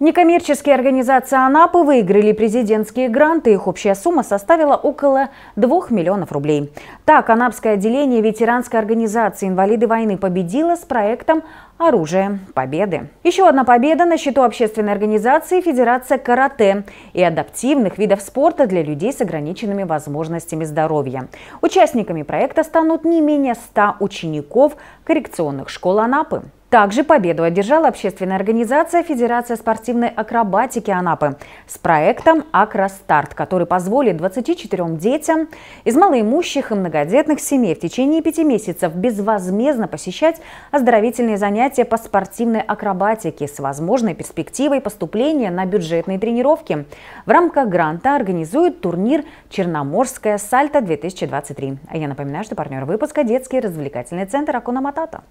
Некоммерческие организации Анапы выиграли президентские гранты. Их общая сумма составила около 2 миллионов рублей. Так, Анапское отделение ветеранской организации «Инвалиды войны» победило с проектом «Оружие Победы». Еще одна победа на счету общественной организации Федерация карате и адаптивных видов спорта для людей с ограниченными возможностями здоровья. Участниками проекта станут не менее 100 учеников коррекционных школ Анапы. Также победу одержала общественная организация Федерация спортивной акробатики Анапы с проектом «Акростарт», который позволит 24 детям из малоимущих и многодетных семей в течение пяти месяцев безвозмездно посещать оздоровительные занятия по спортивной акробатике с возможной перспективой поступления на бюджетные тренировки. В рамках гранта организует турнир «Черноморская сальто-2023». А я напоминаю, что партнер выпуска – детский развлекательный центр Акуна Матата.